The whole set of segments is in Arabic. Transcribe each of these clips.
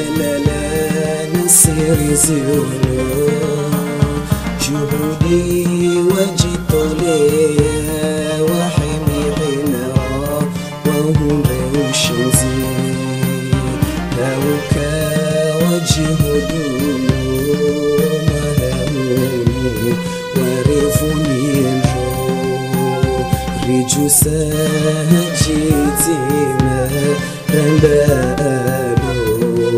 جلالان سير زيونو جهودي وجي طوليا وحمي غنا وهم بوشنزي هاوكا وجه دونو مهامونو وعرفوني ينجو ريجو سهجي تيما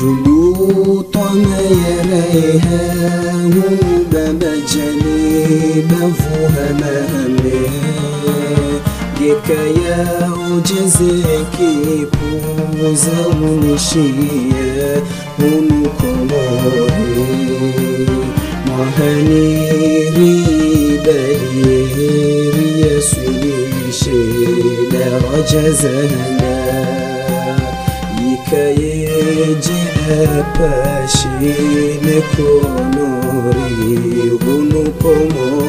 جلوطنا يريها بمجني بفوها مهمي يا وجزيكي بوزا ونشيا ونكموري مهنيري بليري يسولي شيلا وجزهنا يكايجي أباشي نكونوري ونكموري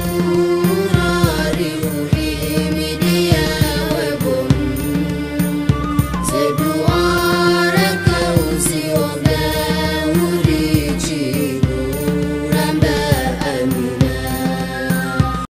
Música